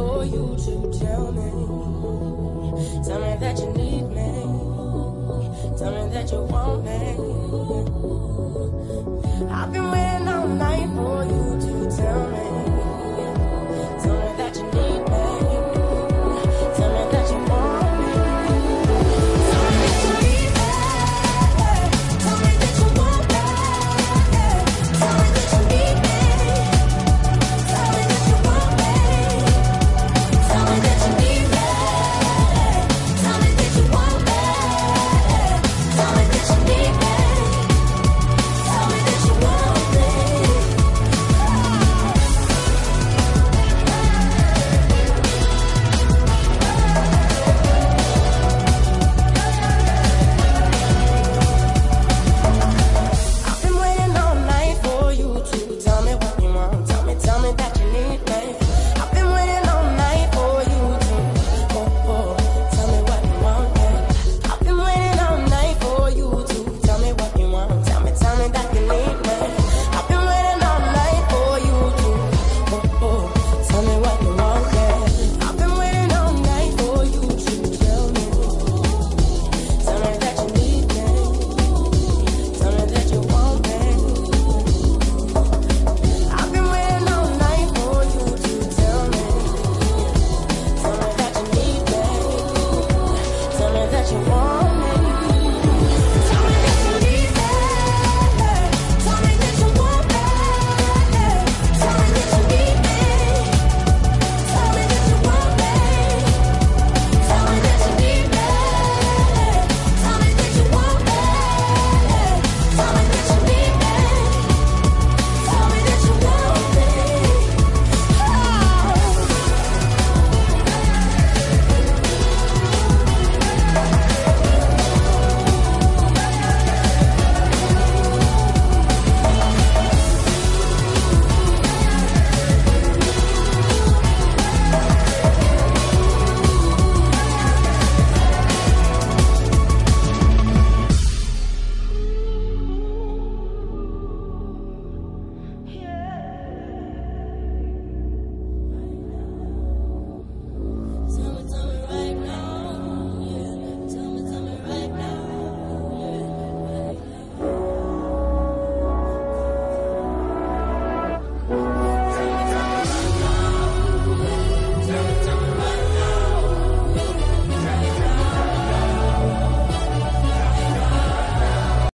For you to tell me, tell me that you need me, tell me that you want me. I've been waiting all night for